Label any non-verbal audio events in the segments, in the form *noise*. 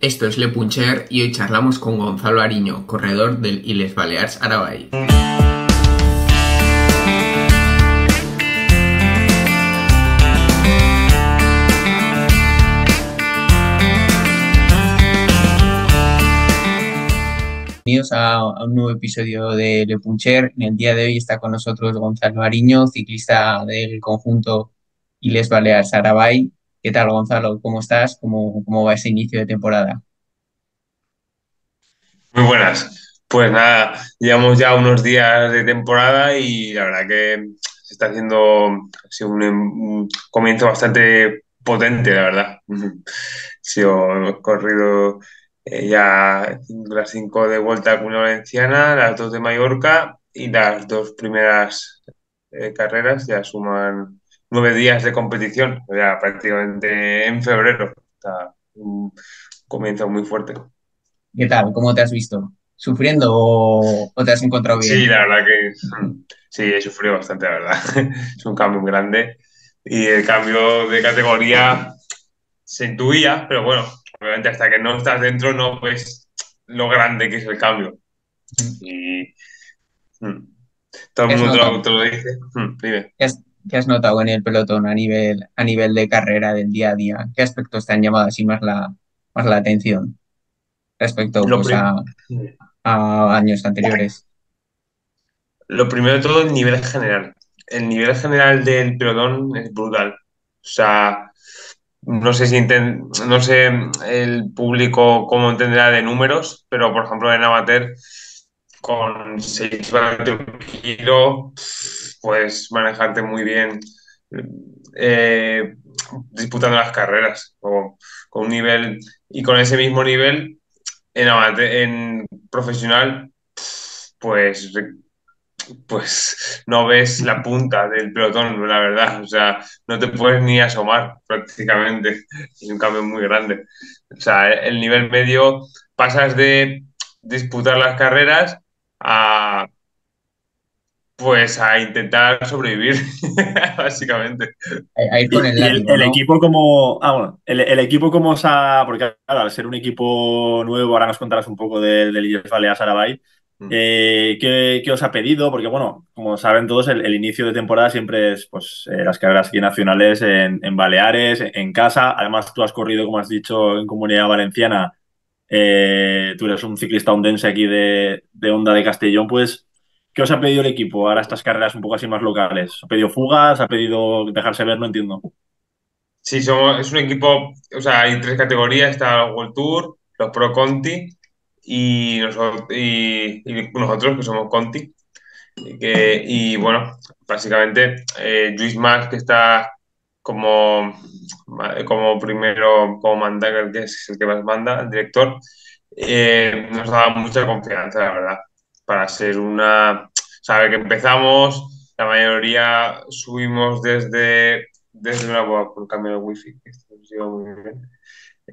Esto es Le Puncher y hoy charlamos con Gonzalo Ariño, corredor del Iles Balears Arabay. Bienvenidos a, un nuevo episodio de Le Puncher. En el día de hoy está con nosotros Gonzalo Ariño, ciclista del conjunto Iles Balears Arabay. ¿Qué tal, Gonzalo? ¿Cómo estás? ¿Cómo, cómo va ese inicio de temporada? Muy buenas. Pues nada, llevamos ya unos días de temporada y la verdad que se está haciendo un, comienzo bastante potente, la verdad. *laughs* Sí, hemos corrido eh, ya las cinco de vuelta Comunidad Valenciana, las dos de Mallorca y las dos primeras eh, carreras ya suman nueve días de competición, ya prácticamente en febrero. Está un comienzo muy fuerte. ¿Qué tal? ¿Cómo te has visto? ¿Sufriendo o, te has encontrado bien? Sí, la verdad que sí, he sufrido bastante, la verdad. *laughs* es un cambio muy grande y el cambio de categoría se intuía, pero bueno, obviamente hasta que no estás dentro no ves lo grande que es el cambio. Y mm, todo el mundo te lo dice. dime. ¿Qué has notado en el pelotón a nivel, a nivel de carrera del día a día? ¿Qué aspectos te han llamado así más la, más la atención respecto pues, a, años anteriores? Lo primero de todo, el nivel general. El nivel general del pelotón es brutal. O sea, no sé si no sé el público cómo entenderá de números, pero por ejemplo en amateur con 6 kilos puedes manejarte muy bien eh, disputando las carreras con, un nivel y con ese mismo nivel en, en profesional pues pues no ves la punta del pelotón, la verdad. O sea, no te puedes ni asomar prácticamente. Es un cambio muy grande. O sea, el nivel medio pasas de disputar las carreras a pues a intentar sobrevivir, básicamente. el, equipo como. Ah, bueno, el, equipo como os ha. Porque claro, al ser un equipo nuevo, ahora nos contarás un poco del de IEF Baleas Arabay. Mm. Eh, ¿qué, os ha pedido? Porque, bueno, como saben todos, el, inicio de temporada siempre es pues, eh, las carreras aquí nacionales en, Baleares, en, casa. Además, tú has corrido, como has dicho, en Comunidad Valenciana. Eh, tú eres un ciclista ondense aquí de, de Onda de Castellón, pues ¿Qué os ha pedido el equipo ahora estas carreras un poco así más locales? ¿Ha pedido fugas? ¿Ha pedido dejarse ver? No entiendo. Sí, somos, es un equipo, o sea, hay tres categorías, está el World Tour, los Pro Conti y nosotros, que somos Conti. Y, bueno, básicamente eh, Luis Max, que está como, como primero, como manda, que es el que más manda, el director, eh, nos dado mucha confianza, la verdad para ser una... Sabe que empezamos, la mayoría subimos desde, desde una... por cambio de wifi,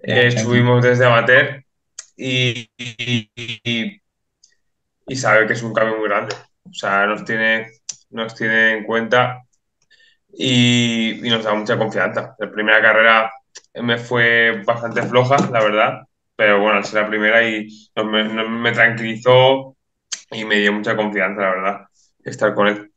eh, subimos desde amateur y, y, sabe que es un cambio muy grande. O sea, nos tiene, nos tiene en cuenta y, nos da mucha confianza. La primera carrera me fue bastante floja, la verdad, pero bueno, al ser la primera y me, me tranquilizó y me dio mucha confianza, la verdad, estar con él.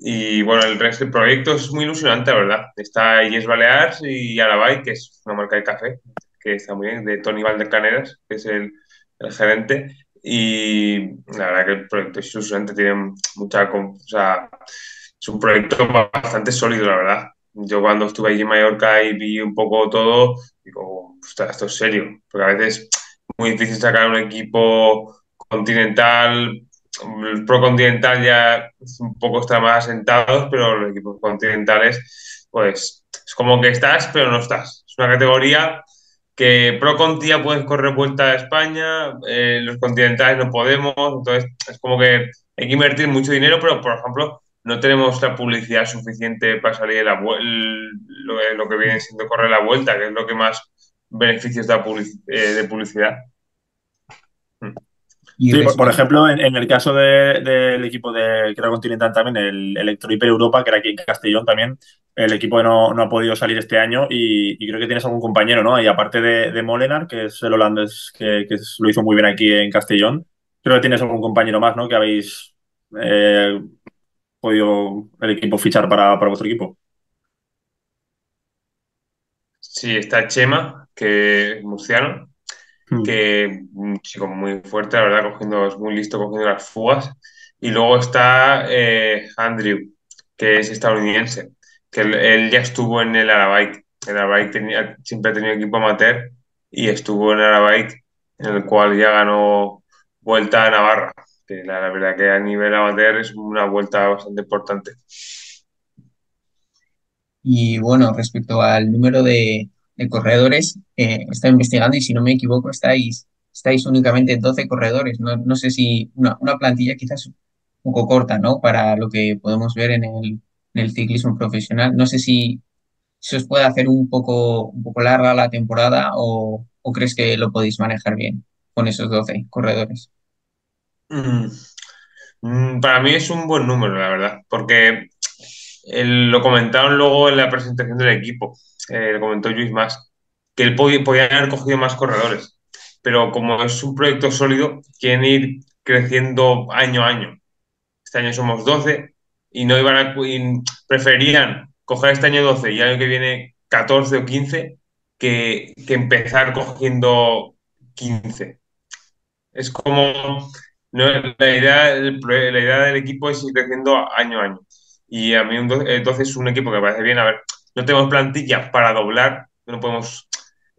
Y bueno, el resto del proyecto es muy ilusionante, la verdad. Está Yes Balears y Arabay, que es una marca de café, que está muy bien, de Tony Valdecaneras, que es el, el gerente. Y la verdad que el proyecto es ilusionante, tiene mucha. O sea, es un proyecto bastante sólido, la verdad. Yo cuando estuve allí en Mallorca y vi un poco todo, digo, esto es serio, porque a veces es muy difícil sacar un equipo continental el Pro Continental ya un poco está más asentados, pero los equipos continentales, pues es como que estás, pero no estás. Es una categoría que Pro Conti ya puedes correr vuelta a España, eh, los continentales no podemos, entonces es como que hay que invertir mucho dinero, pero por ejemplo no tenemos la publicidad suficiente para salir de la lo, lo, que viene siendo correr la vuelta, que es lo que más beneficios da eh, de publicidad. Sí, por, ejemplo, en, el caso del equipo de creo Continental también, el Electro Hiper Europa, que era aquí en Castellón también, el equipo no, no ha podido salir este año y, creo que tienes algún compañero, ¿no? Y aparte de, de Molenar, que es el holandés que, lo hizo muy bien aquí en Castellón, creo que tienes algún compañero más, ¿no? Que habéis eh, podido el equipo fichar para, para vuestro equipo. Sí, está Chema, que es murciano. Que un chico muy fuerte, la verdad, cogiendo, es muy listo cogiendo las fugas. Y luego está eh, Andrew, que es estadounidense, que él, ya estuvo en el Arabike. El Arabike tenía, siempre ha tenido equipo amateur y estuvo en el Arabike, en el cual ya ganó Vuelta a Navarra, que la verdad que a nivel amateur es una vuelta bastante importante. Y bueno, respecto al número de, corredores, eh, está investigando y si no me equivoco, estáis, estáis únicamente 12 corredores. No, sé si una, plantilla quizás un poco corta, ¿no? Para lo que podemos ver en el, ciclismo profesional. No sé si se os puede hacer un poco, un poco larga la temporada o, crees que lo podéis manejar bien con esos 12 corredores. Mm. Mm, para mí es un buen número, la verdad, porque lo comentaron luego en la presentación del equipo, eh, lo comentó Luis Más, que él podía, haber cogido más corredores, pero como es un proyecto sólido, quieren ir creciendo año a año. Este año somos 12 y no iban a preferían coger este año 12 y el año que viene 14 o 15 que, empezar cogiendo 15. Es como la, idea, la idea del equipo es ir creciendo año a año. Y a mí entonces es un equipo que me parece bien. A ver, no tenemos plantilla para doblar, no podemos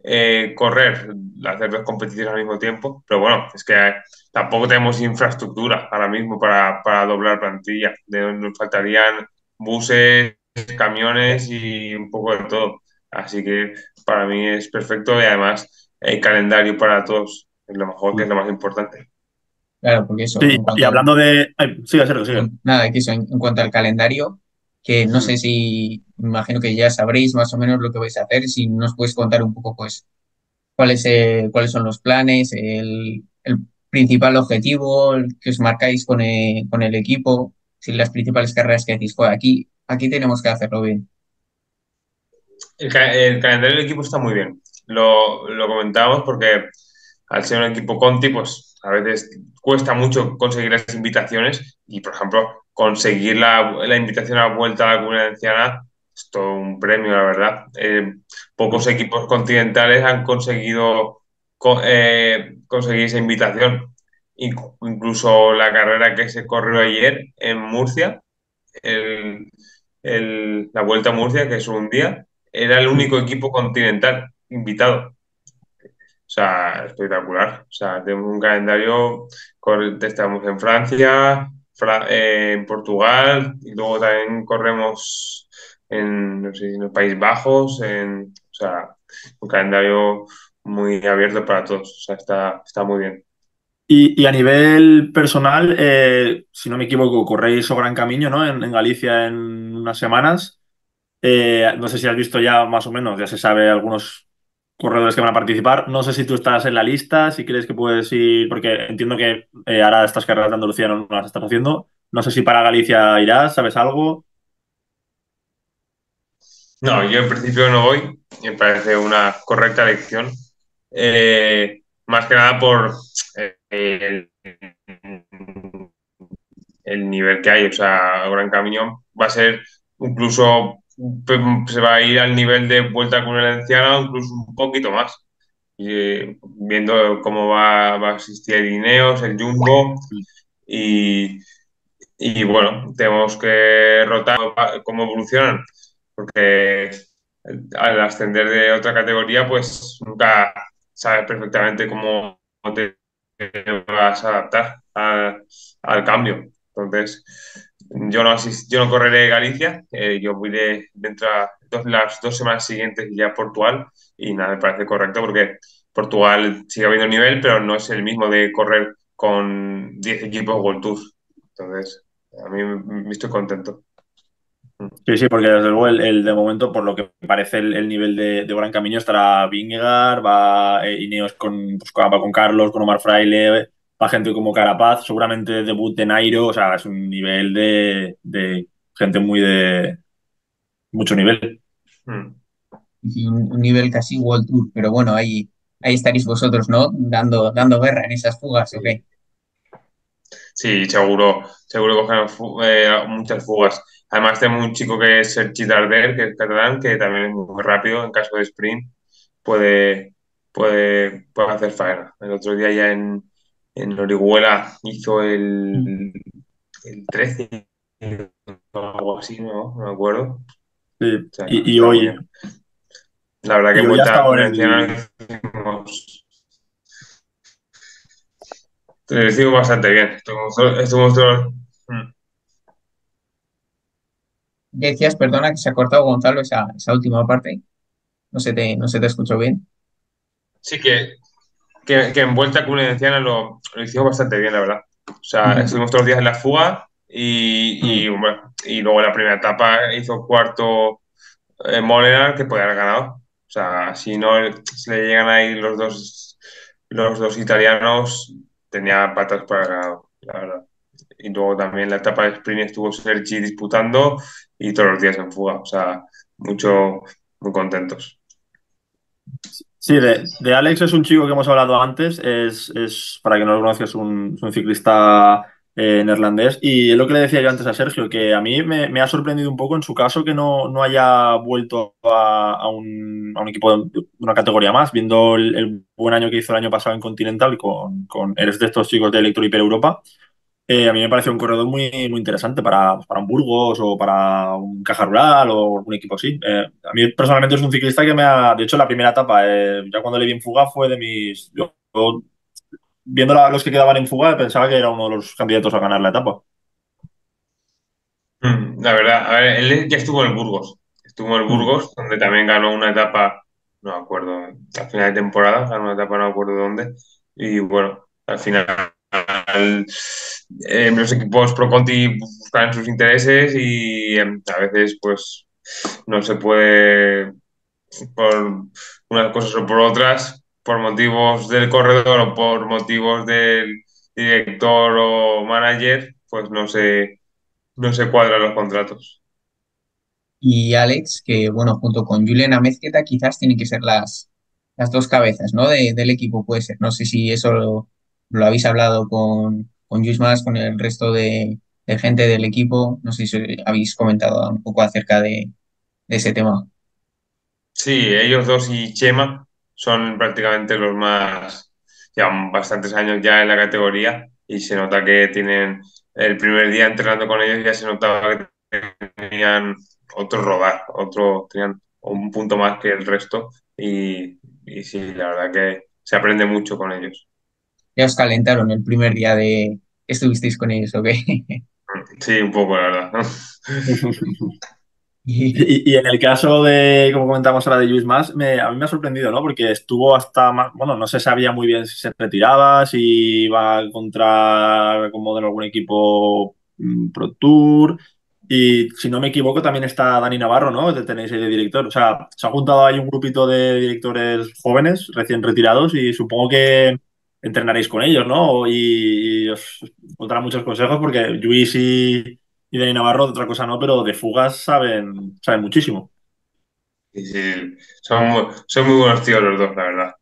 eh, correr, hacer dos competiciones al mismo tiempo, pero bueno, es que tampoco tenemos infraestructura ahora mismo para, doblar plantilla. nos faltarían buses, camiones y un poco de todo. Así que para mí es perfecto y además el calendario para todos es lo mejor, que es lo más importante. Claro, porque eso. y hablando de. sigue, sigue. Nada, que eso, en, cuanto al calendario, que no sé si, imagino que ya sabréis más o menos lo que vais a hacer, si nos puedes contar un poco, pues, cuáles, eh, cuáles son los planes, el, principal objetivo que os marcáis con el, con el equipo, si las principales carreras que decís, pues aquí, aquí tenemos que hacerlo bien. El, calendario del equipo está muy bien. Lo, lo comentábamos porque al ser un equipo Conti, pues a veces cuesta mucho conseguir las invitaciones y, por ejemplo, conseguir la, invitación a la vuelta a la comunidad anciana es todo un premio, la verdad. Eh, pocos equipos continentales han conseguido eh, conseguir esa invitación. Incluso la carrera que se corrió ayer en Murcia, la Vuelta a Murcia, que es un día, era el único equipo continental invitado. Sea, espectacular. O sea, tenemos un calendario, estamos en Francia, eh, en Portugal, y luego también corremos en, los Países Bajos, en, o sea, un calendario muy abierto para todos. O sea, está, está muy bien. Y, a nivel personal, eh, si no me equivoco, corréis o gran camino, ¿no? En, Galicia en unas semanas. Eh, no sé si has visto ya más o menos, ya se sabe algunos corredores que van a participar. No sé si tú estás en la lista, si crees que puedes ir, porque entiendo que eh, ahora estas carreras de Andalucía no, las estás haciendo. No sé si para Galicia irás, ¿sabes algo? No, yo en principio no voy. Me parece una correcta elección. Eh, más que nada por eh, el, nivel que hay. O sea, Gran Camino va a ser incluso se va a ir al nivel de vuelta con anciano, incluso un poquito más. Viendo cómo va, a asistir el Ineos, el Jumbo, y, y bueno, tenemos que rotar cómo evolucionan, porque al ascender de otra categoría, pues nunca sabes perfectamente cómo te vas a adaptar al cambio. Entonces, yo no, yo no correré Galicia, eh, yo voy de, dentro de las dos semanas siguientes ya a Portugal y nada, me parece correcto porque Portugal sigue habiendo nivel, pero no es el mismo de correr con 10 equipos World Tour. Entonces, a mí me estoy contento. Sí, sí, porque desde luego el, de momento, por lo que parece el, nivel de, Gran Camino, estará Vingegaard, va eh, Ineos con, pues, va con Carlos, con Omar Fraile, para gente como Carapaz, seguramente debut de Nairo, o sea, es un nivel de, gente muy de mucho nivel. Hmm. un, nivel casi World Tour, pero bueno, ahí, ahí estaréis vosotros, ¿no? Dando, dando guerra en esas fugas, ¿ok? Sí, seguro, seguro cogen eh, muchas fugas. Además tenemos un chico que es el Darder, que es catalán, que también es muy rápido en caso de sprint, puede, puede, puede hacer faena. El otro día ya en, en Orihuela hizo el, el 13 o algo así, ¿no? No me acuerdo. Sí, y, hoy... La verdad que en vuelta te decimos bastante bien. Estuvimos todos... Mm. Decías, perdona, que se ha cortado Gonzalo esa, esa última parte. No se te, no se te escuchó bien. Sí, que, que, en vuelta con una lo, lo hicimos bastante bien, la verdad. O sea, estuvimos todos los días en la fuga y, y, y luego en la primera etapa hizo cuarto eh, que podía haber ganado. O sea, si no se le llegan ahí los dos, los dos italianos, tenía patas para ganar, la verdad. Y luego también la etapa de sprint estuvo Sergi disputando y todos los días en fuga. O sea, mucho, muy contentos. Sí, de, Alex es un chico que hemos hablado antes, es, para que no lo conozcas, un, un ciclista eh, neerlandés. Y es lo que le decía yo antes a Sergio, que a mí me, ha sorprendido un poco en su caso que no, no haya vuelto a, un, equipo de una categoría más, viendo el, buen año que hizo el año pasado en Continental con, con eres de estos chicos de Electro Hiper Europa. Eh, a mí me pareció un corredor muy, muy interesante para, para, un Burgos o para un Caja Rural o un equipo así. Eh, a mí personalmente es un ciclista que me ha... De hecho, la primera etapa, eh, ya cuando le di en fuga, fue de mis... Yo, viendo a los que quedaban en fuga, pensaba que era uno de los candidatos a ganar la etapa. Mm, la verdad, a ver, él ya estuvo en Burgos. Estuvo en mm. Burgos, donde también ganó una etapa, no me acuerdo, al final de temporada, ganó una etapa, no me acuerdo dónde. Y bueno, al final eh, los equipos Pro Conti buscan sus intereses y em, a veces pues no se puede por unas cosas o por otras, por motivos del corredor o por motivos del director o manager, pues no se, no se cuadran los contratos. Y Alex, que bueno, junto con Juliana Amezqueta quizás tienen que ser las, las dos cabezas, ¿no? del equipo puede ser. No sé si eso lo, lo habéis hablado con, con Más, con el resto de, gente del equipo. No sé si habéis comentado un poco acerca de, ese tema. Sí, ellos dos y Chema son prácticamente los más, llevan bastantes años ya en la categoría y se nota que tienen, el primer día entrenando con ellos ya se notaba que tenían otro rodar, otro, tenían un punto más que el resto y sí, la verdad que se aprende mucho con ellos ya os calentaron el primer día de estuvisteis con ellos, ¿ok? Sí, un poco, la verdad. *laughs* Y, en el caso de, como comentamos ahora de Luis Más, a mí me ha sorprendido, ¿no? Porque estuvo hasta más, bueno, no se sabía muy bien si se retiraba, si iba a encontrar como de algún equipo mm, Pro Tour. Y si no me equivoco, también está Dani Navarro, ¿no? Tenéis ahí de director. O sea, se ha juntado ahí un grupito de directores jóvenes, recién retirados, y supongo que entrenaréis con ellos, ¿no? Y, os contarán muchos consejos porque Luis y, Dani Navarro, otra cosa no, pero de fugas saben, saben muchísimo. Sí, sí. Son, muy, son muy buenos tíos los dos, la verdad.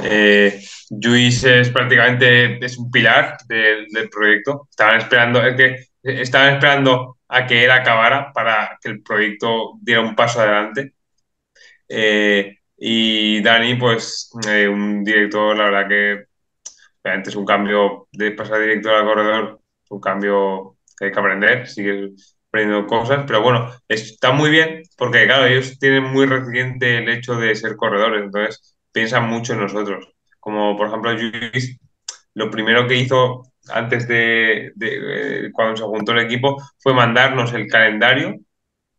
Eh, Luis es prácticamente es un pilar del, proyecto. Estaban esperando, es que estaban esperando a que él acabara para que el proyecto diera un paso adelante. Eh, y Dani, pues, eh, un director, la verdad que es un cambio de pasar director al corredor, un cambio que hay que aprender, sigue aprendiendo cosas, pero bueno, está muy bien porque, claro, ellos tienen muy reciente el hecho de ser corredores, entonces piensan mucho en nosotros. Como por ejemplo, Luis, lo primero que hizo antes de, de, cuando se juntó el equipo fue mandarnos el calendario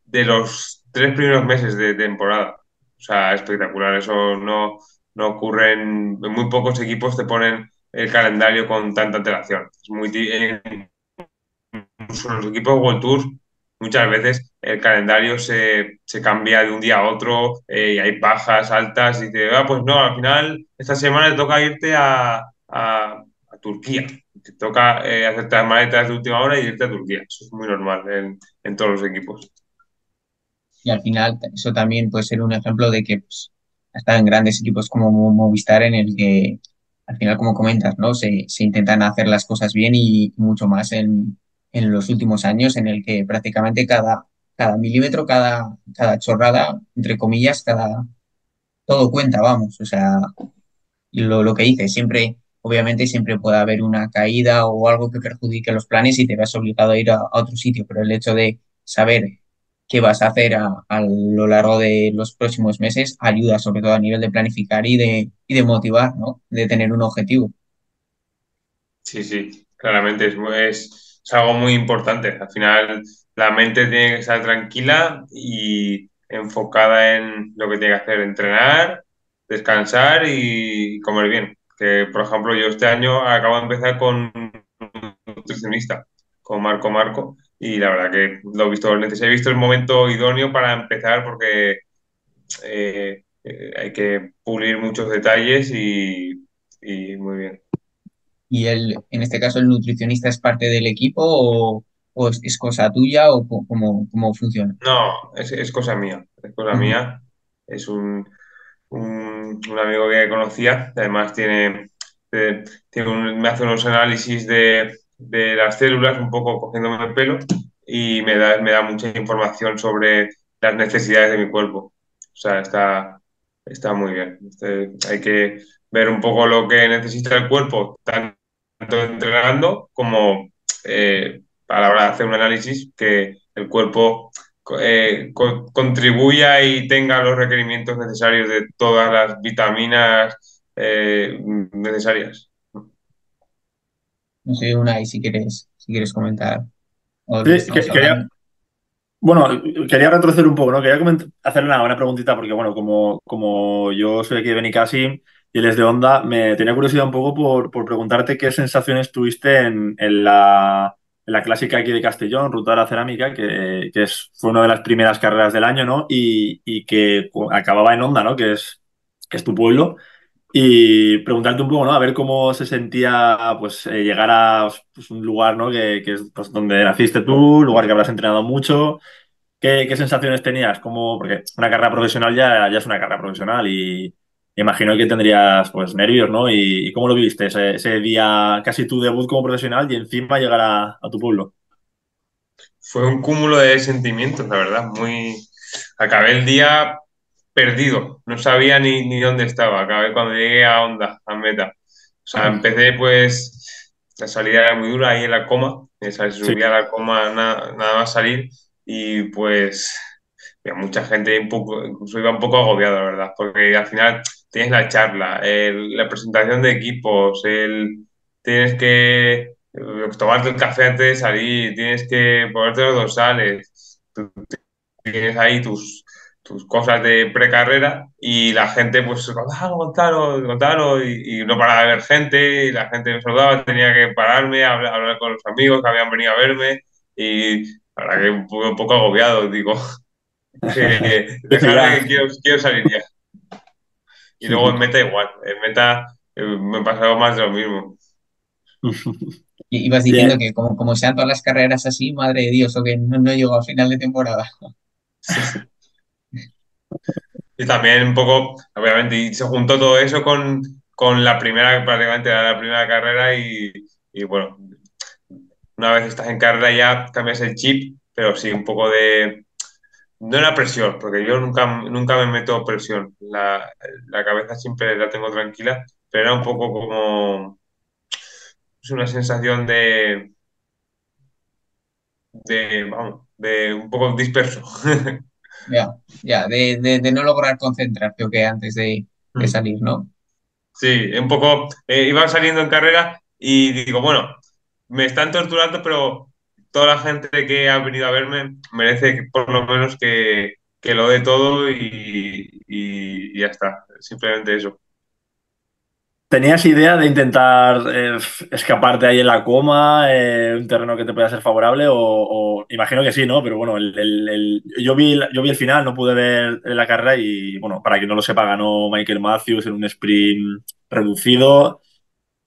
de los tres primeros meses de temporada. O sea, espectacular. Eso no, no ocurre en, en muy pocos equipos. Te ponen el calendario con tanta antelación. Es muy en los equipos World Tour muchas veces el calendario se, cambia de un día a otro eh, y hay bajas altas y te ah, pues no, al final esta semana te toca irte a, Turquía. Te toca eh, hacer las maletas de última hora y irte a Turquía. Eso es muy normal en, en, todos los equipos. Y al final, eso también puede ser un ejemplo de que pues, hasta en grandes equipos como Movistar, en el que al final, como comentas, ¿no? Se, se intentan hacer las cosas bien y mucho más en, en los últimos años, en el que prácticamente cada, cada milímetro, cada, cada chorrada, entre comillas, cada todo cuenta, vamos. O sea, lo, lo que dices, siempre obviamente siempre puede haber una caída o algo que perjudique los planes y te vas obligado a ir a, otro sitio, pero el hecho de saber qué vas a hacer a, a, lo largo de los próximos meses ayuda sobre todo a nivel de planificar y de, y de motivar, ¿no? De tener un objetivo. Sí, sí, claramente es, es, es algo muy importante. Al final la mente tiene que estar tranquila y enfocada en lo que tiene que hacer, entrenar, descansar y comer bien que por ejemplo yo este año acabo de empezar con un nutricionista, con Marco Marco, y la verdad que lo he visto, he visto el momento idóneo para empezar porque eh, eh, hay que pulir muchos detalles y, y, muy bien. ¿Y el, en este caso el nutricionista es parte del equipo o, o es, es, cosa tuya o cómo, cómo funciona? No, es, es, cosa mía, es cosa uh -huh. mía. Es un, un, un, amigo que conocía, además tiene, eh, tiene un, me hace unos análisis de, de, las células, un poco cogiéndome el pelo, y me da, me da mucha información sobre las necesidades de mi cuerpo. O sea, está, está muy bien. Este, hay que ver un poco lo que necesita el cuerpo, tanto entrenando como eh, a la hora de hacer un análisis, que el cuerpo eh, co contribuya y tenga los requerimientos necesarios de todas las vitaminas eh, necesarias. No sé, Unai, si quieres, si quieres comentar. Sí, que, quería, bueno, quería retroceder un poco, ¿no? Quería hacer una, una preguntita porque, bueno, como, como yo soy aquí de Benicassim y él es de Onda, me tenía curiosidad un poco por, por preguntarte qué sensaciones tuviste en, en la la clásica aquí de Castellón, Ruta de la Cerámica, que, que es, fue una de las primeras carreras del año, ¿no? Y, y, que acababa en Onda, ¿no? Que es, que es tu pueblo. Y preguntarte un poco, ¿no? A ver cómo se sentía, pues, eh, llegar a pues, un lugar, ¿no? Que, que es pues, donde naciste tú, lugar que habrás entrenado mucho. ¿Qué, qué sensaciones tenías? Como, porque una carrera profesional ya, ya es una carrera profesional y, imagino que tendrías pues nervios, ¿no? ¿Y, y cómo lo viste ese, ese, día, casi tu debut como profesional y encima llegar a, a, tu pueblo? Fue un cúmulo de sentimientos, la verdad, muy... Acabé el día perdido, no sabía ni, ni dónde estaba, acabé cuando llegué a Onda, a Meta. O sea, empecé pues, la salida era muy dura ahí en la coma, subía sí. a la coma nada, nada más salir. Y pues mucha gente un poco, incluso iba un poco agobiado, la verdad, porque al final tienes la charla, el, la presentación de equipos, el, tienes que eh, tomarte el café antes de salir, tienes que ponerte los dorsales, tienes ahí tus, tus cosas de precarrera y la gente pues, ah, Gonzalo, Gonzalo, y, y, no paraba de ver gente y la gente me saludaba, tenía que pararme, hablar, hablar con los amigos que habían venido a verme y la verdad que un poco, un poco agobiado, digo, *laughs* que, que quiero, quiero salir ya. Y luego en meta igual, en meta eh, me pasaba más de lo mismo. Y ibas diciendo Bien. que como, como, sean todas las carreras así, madre de Dios, o que no, no llegó a final de temporada. Sí. Y también un poco, obviamente, y se juntó todo eso con, con la primera, prácticamente la primera carrera y, y, bueno, una vez estás en carrera ya cambias el chip, pero sí, un poco de, no era presión, porque yo nunca, nunca me meto presión. La, la, cabeza siempre la tengo tranquila, pero era un poco como. Es una sensación de. de. vamos, de un poco disperso. *laughs* Ya, ya, de, de, de, no lograr concentrarte o que antes de, de, Mm. salir, ¿no? Sí, un poco. Eh, iba saliendo en carrera y digo, bueno, me están torturando, pero toda la gente que ha venido a verme merece por lo menos que, que lo dé todo y, y, y, ya está. Simplemente eso. ¿Tenías idea de intentar eh, escaparte ahí en la coma, eh, un terreno que te pueda ser favorable? O, o, imagino que sí, ¿no? Pero bueno, el, el, el, yo, vi, yo vi el final, no pude ver la carrera y, bueno, para quien no lo sepa, ganó Michael Matthews en un sprint reducido.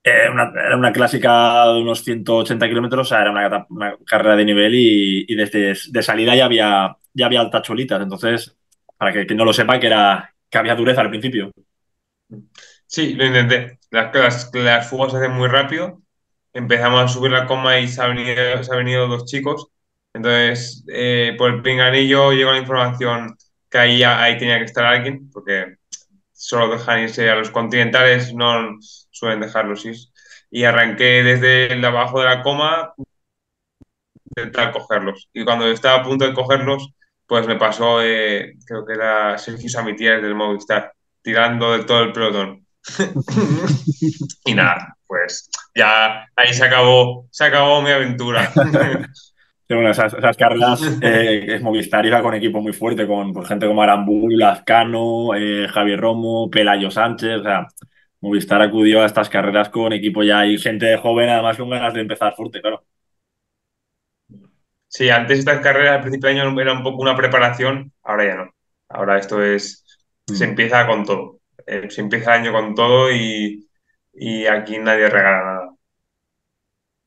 era una, clásica de unos 180 kilómetros, o sea, era una, carrera de nivel y, desde de salida ya había, ya había altas cholitas. Entonces, para que, no lo sepa, que, era, que había dureza al principio. Sí, lo intenté. Las, las, fugas se hacen muy rápido. Empezamos a subir la coma y se han venido, se venido dos chicos. Entonces, eh, por el pinganillo llegó la información que ahí, ahí tenía que estar alguien, porque solo dejan irse a los continentales, no suelen dejarlos ir. Y arranqué desde el abajo de la coma, intentar cogerlos. Y cuando estaba a punto de cogerlos, pues me pasó, eh, creo que era Sergio Samitier del Movistar, tirando de todo el pelotón. *laughs* y nada, pues ya ahí se acabó, se acabó mi aventura. *laughs* bueno, esas, carreras eh, es Movistar iba con equipo muy fuerte, con pues, gente como Aramburu, Lazcano, eh, Javier Romo, Pelayo Sánchez. O sea, Movistar acudió a estas carreras con equipo ya y gente joven, además con ganas de empezar fuerte, claro. Sí, antes estas carreras al principio de año era un poco una preparación, ahora ya no. Ahora esto es, se mm. empieza con todo. Eh, se empieza el año con todo y, y aquí nadie regala nada.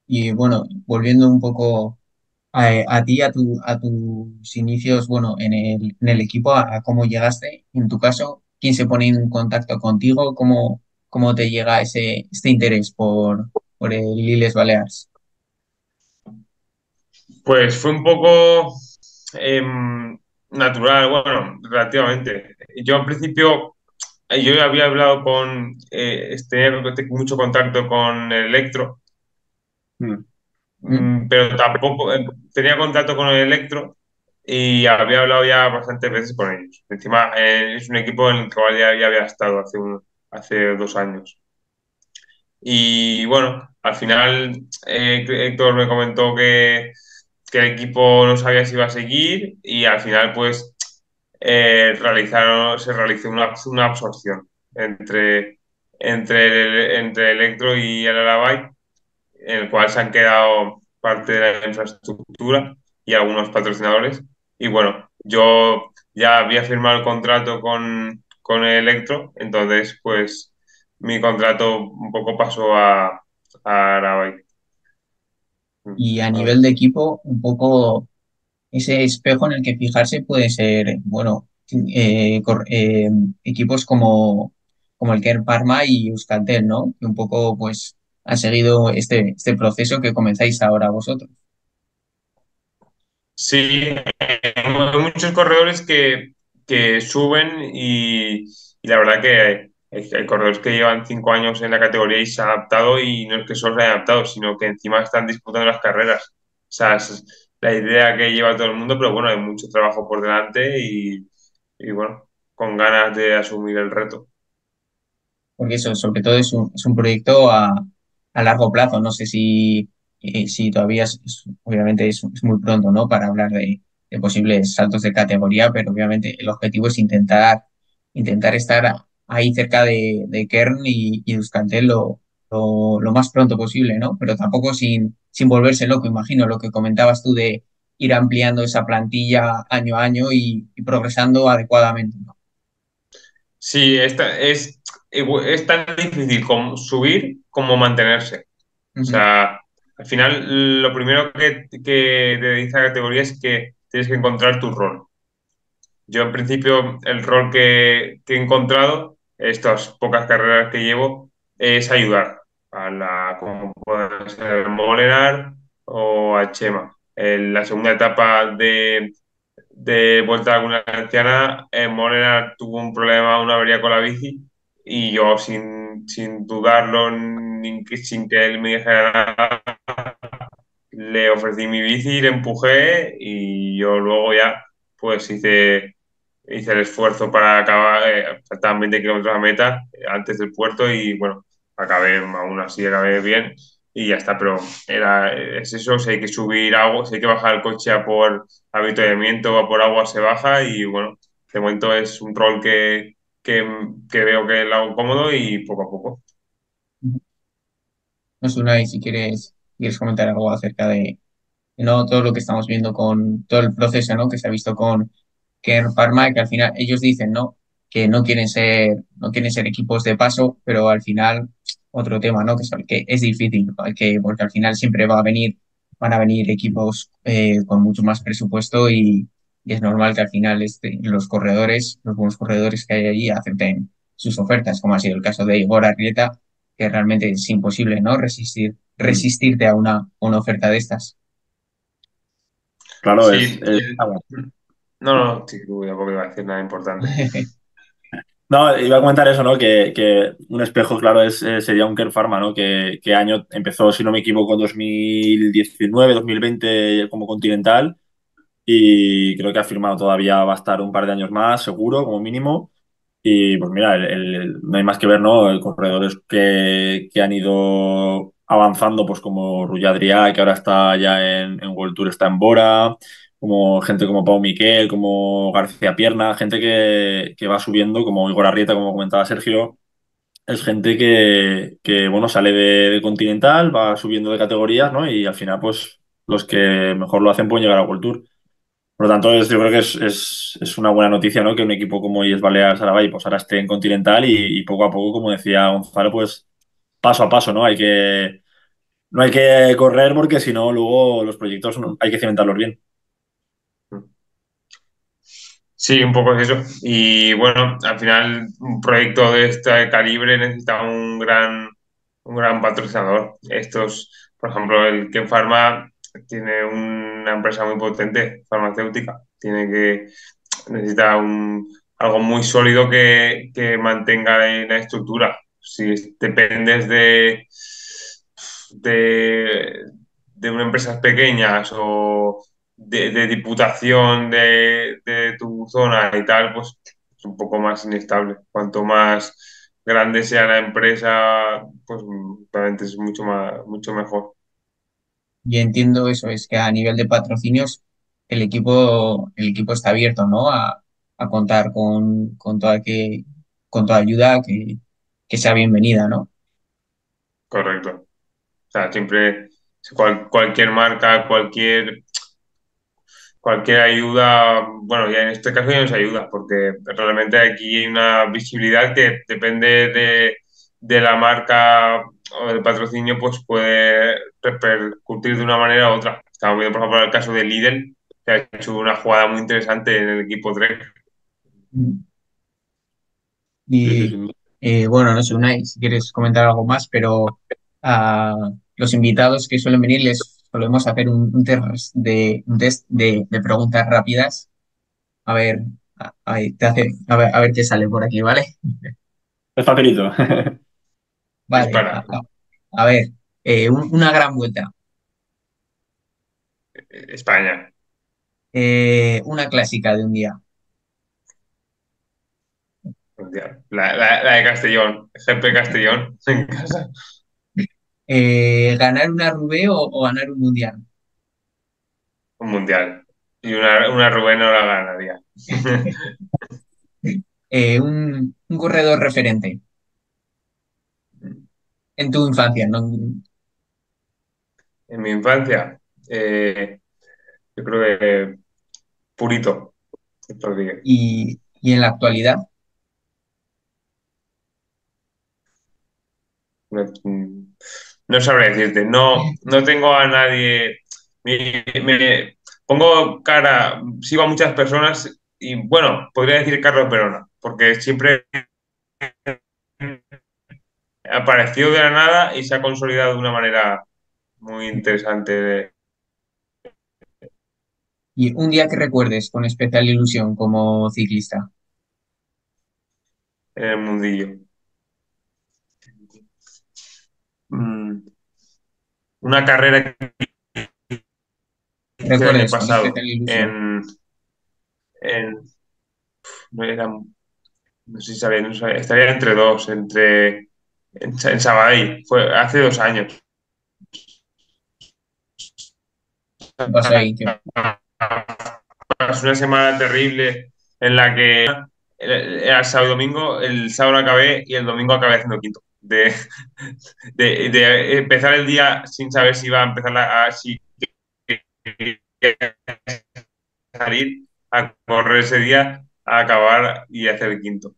Y bueno, volviendo un poco a, ti, a, tu, a tus inicios, bueno, en el, en el equipo, a, cómo llegaste, en tu caso, quién se pone en contacto contigo, cómo, cómo te llega ese, este interés por, por el Liles Baleares. Pues fue un poco em, natural, bueno, relativamente. Yo al principio, yo había hablado con, eh, tenía mucho contacto con Electro. Mm. Mm, pero tampoco eh, tenía contacto con el Electro y había hablado ya bastantes veces con ellos. Encima eh, es un equipo en el cual ya, había estado hace, un, hace dos años. Y bueno, al final eh, Héctor me comentó que, que, el equipo no sabía si iba a seguir y al final pues realizaron, se realizó una, una absorción entre, entre, el, entre Electro y el en el cual se han quedado parte de la infraestructura y algunos patrocinadores. Y bueno, yo ya había firmado el contrato con, con Electro, entonces pues mi contrato un poco pasó a, a Arabay. Y a nivel de equipo, un poco ese espejo en el que fijarse puede ser, bueno, eh, eh, equipos como, como el Kerr Parma y Euskaltel, ¿no? Que un poco, pues, ha seguido este, este proceso que comenzáis ahora vosotros. Sí, hay muchos corredores que, suben y, la verdad que hay, corredores que llevan cinco años en la categoría y se han adaptado y no es que solo se hayan adaptado, sino que encima están disputando las carreras. O sea, la idea que lleva todo el mundo, pero bueno, hay mucho trabajo por delante y, y bueno, con ganas de asumir el reto. Porque eso, sobre todo, es un, es un proyecto a, a largo plazo. No sé si, eh, si todavía, obviamente es, muy pronto ¿no? para hablar de, posibles saltos de categoría, pero obviamente el objetivo es intentar, intentar estar ahí cerca de, Kern y, y Euskaltel lo, lo, más pronto posible, ¿no? Pero tampoco sin, sin volverse loco, imagino, lo que comentabas tú de ir ampliando esa plantilla año a año y, progresando adecuadamente, ¿no? Sí, esta es, es tan difícil como subir como mantenerse. O sea, al final lo primero que, que te dice la categoría es que tienes que encontrar tu rol. Yo en principio el rol que, he encontrado, estas pocas carreras que llevo, es ayudar a la, como puede ser Molenar o a Chema. En la segunda etapa de, de vuelta a alguna anciana, eh, Molenar tuvo un problema, una avería con la bici y yo sin, sin dudarlo, ni, sin que él me dijera nada, le ofrecí mi bici, le empujé y yo luego ya pues hice, hice el esfuerzo para acabar, eh, faltaban 20 kilómetros a meta eh, antes del puerto y bueno, acabé, aún así acabé bien y ya está, pero era, es eso, si hay que subir agua, si hay que bajar el coche a por avituallamiento o por agua se baja y bueno, de momento es un rol que, que, veo que lo hago cómodo y poco a poco. No es una, y si quieres, quieres comentar algo acerca de, ¿no? todo lo que estamos viendo con todo el proceso ¿no? que se ha visto con Ker Parma, que al final ellos dicen ¿no? Que no quieren ser, no quieren ser equipos de paso, pero al final otro tema, ¿no? Que es, que es difícil, que, porque al final siempre va a venir, van a venir equipos eh, con mucho más presupuesto y, es normal que al final este, los corredores, los buenos corredores que hay allí acepten sus ofertas, como ha sido el caso de Igor Arrieta, que realmente es imposible, ¿no? Resistir, resistirte a una, una oferta de estas. Claro, es, No, no, sí, tampoco iba a decir nada importante. *laughs* No, iba a comentar eso, ¿no? Que, un espejo, claro, es, eh, sería un Care Pharma, ¿no? Que, año empezó, si no me equivoco, 2019, 2020 como Continental y creo que ha firmado todavía va a estar un par de años más, seguro, como mínimo. Y pues mira, no hay más que ver, ¿no? Corredores que, que han ido avanzando, pues como Rulladriá, que ahora está ya en, en World Tour, está en Bora, como gente como Pau Miquel, como García Pierna, gente que, va subiendo, como Igor Arrieta, como comentaba Sergio, es gente que, bueno, sale de, Continental, va subiendo de categorías, ¿no? Y al final, pues, los que mejor lo hacen pueden llegar a World Tour. Por lo tanto, yo creo que es, una buena noticia, ¿no? Que un equipo como IES Baleares Sarabay, pues ahora esté en Continental y, y, poco a poco, como decía Gonzalo, pues paso a paso, ¿no? Hay que, no hay que correr porque si no, luego los proyectos hay que cimentarlos bien. Sí, un poco es eso. Y bueno, al final un proyecto de este calibre necesita un gran, un gran patrocinador. Estos, por ejemplo, el Ken Pharma tiene una empresa muy potente, farmacéutica. Tiene que, necesita un, algo muy sólido que, que mantenga la estructura. Si dependes de, de, de unas empresas pequeñas o de, diputación de, tu zona y tal, pues es un poco más inestable. Cuanto más grande sea la empresa, pues obviamente es mucho, más, mucho mejor. Y entiendo eso, es que a nivel de patrocinios el equipo, el equipo está abierto, ¿no? A, contar con, con, toda que, con toda ayuda que, sea bienvenida, ¿no? Correcto. O sea, siempre cualquier marca, cualquier cualquier ayuda, bueno, ya en este caso ya nos ayuda, porque realmente aquí hay una visibilidad que depende de, la marca o del patrocinio, pues puede repercutir de una manera u otra. Estamos viendo, por ejemplo, el caso de Lidl, que ha hecho una jugada muy interesante en el equipo Trek. Y eh, bueno, no sé, Unai, si quieres comentar algo más, pero a los invitados que suelen venir les solemos hacer un, test, de, test de, preguntas rápidas. A ver, a, ver, qué sale por aquí, ¿vale? Es facilito. *laughs* Vale, a, ver, eh, una gran vuelta. España. Eh, una clásica de un día. La, de Castellón, GP Castellón, en casa. Eh, ¿ganar una Rubé o, ganar un mundial? Un mundial. Y una, una Rubé no la ganaría. *laughs* Eh, un, corredor referente. En tu infancia, ¿no? En mi infancia, eh, yo creo que Purito. ¿Y, ¿Y en la actualidad? No sabré decirte, no, no tengo a nadie, me, pongo cara, sigo a muchas personas y bueno, podría decir Carlos Perona, porque siempre apareció de la nada y se ha consolidado de una manera muy interesante. ¿Y un día que recuerdes con especial ilusión como ciclista? En el mundillo. Una carrera que el año pasado en, no, era, no sé si sabía, no sabía, estaría entre dos, entre en, Sabadell, fue hace dos años. Una semana terrible en la que era sábado y domingo, el sábado acabé y el domingo acabé haciendo quinto de, de, empezar el día sin saber si iba a empezar a, si, salir a correr ese día, a acabar y hacer el quinto.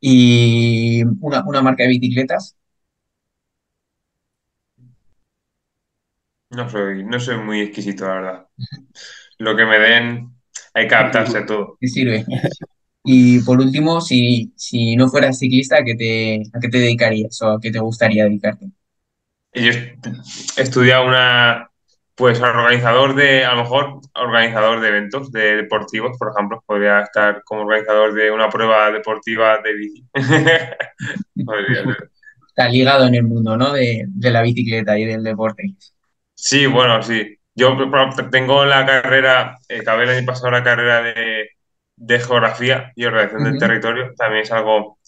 ¿Y una, una marca de bicicletas? No soy, no soy muy exquisito, la verdad. Lo que me den, hay que adaptarse a todo. ¿Qué sirve? Y por último, si, si no fueras ciclista, ¿a qué te, a qué te dedicarías o a qué te gustaría dedicarte? Yo he estudiado una, pues organizador de, a lo mejor, organizador de eventos de deportivos, por ejemplo, podría estar como organizador de una prueba deportiva de bici. *laughs* Está ligado en el mundo, ¿no? De, de la bicicleta y del deporte. Sí, bueno, sí. Yo tengo la carrera, eh, acabé el año pasado la carrera de, de geografía y organización del Ujú. territorio. También es algo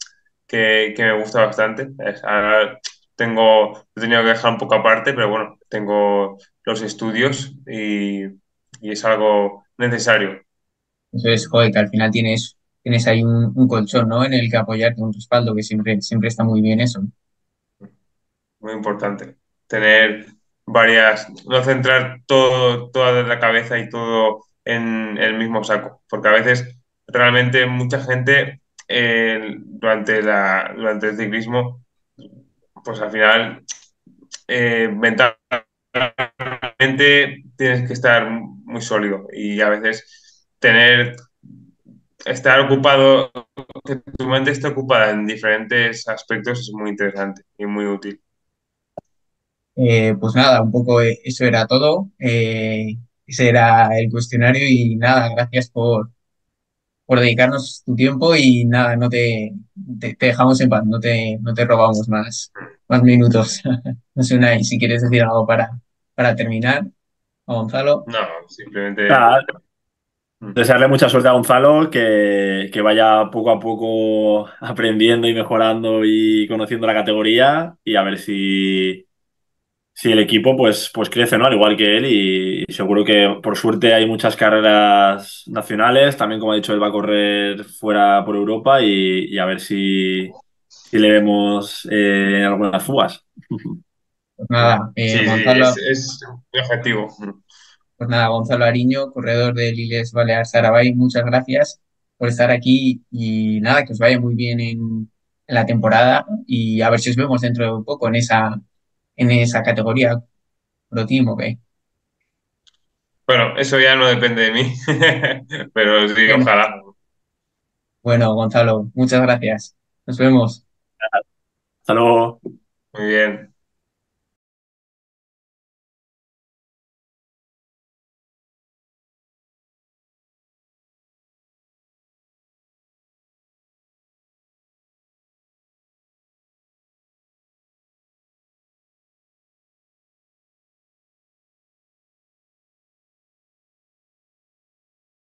que, que me gusta bastante. Es- ahora tengo, he tenido que dejar un poco aparte, pero bueno, tengo los estudios y, y es algo necesario. Entonces, joder, que al final tienes, tienes ahí un, un colchón, ¿no? En el que apoyarte, un respaldo, que siempre, siempre está muy bien eso. Muy importante. Tener varias, no centrar todo, toda la cabeza y todo en el mismo saco, porque a veces realmente mucha gente eh, durante la, durante el ciclismo, pues al final eh, mentalmente tienes que estar muy sólido y a veces tener, estar ocupado, que tu mente esté ocupada en diferentes aspectos es muy interesante y muy útil. Eh, pues nada, un poco eso era todo. Ese era el cuestionario y nada, gracias por, por dedicarnos tu tiempo y nada, no te, te, te dejamos en paz, no te, no te robamos más, más minutos. *laughs* No sé, Unai, si quieres decir algo para, para terminar, a Gonzalo. No, simplemente Nada, mm, desearle mucha suerte a Gonzalo, que, que vaya poco a poco aprendiendo y mejorando y conociendo la categoría y a ver si, si el equipo pues, pues crece, ¿no? Al igual que él y, y seguro que por suerte hay muchas carreras nacionales, también como ha dicho él va a correr fuera por Europa y, y a ver si, si le vemos eh, en algunas fugas. Pues nada, sí, eh, sí, es, Gonzalo, es mi objetivo. Pues nada, Gonzalo Ariño, corredor del Iles Balear Sarabay, muchas gracias por estar aquí y nada, que os vaya muy bien en, en la temporada y a ver si os vemos dentro de un poco en esa, en esa categoría Pro Team, ¿ok? Bueno, eso ya no depende de mí, *laughs* pero sí, Bueno, ojalá. bueno, Gonzalo, muchas gracias. Nos vemos. Hasta luego. Muy bien.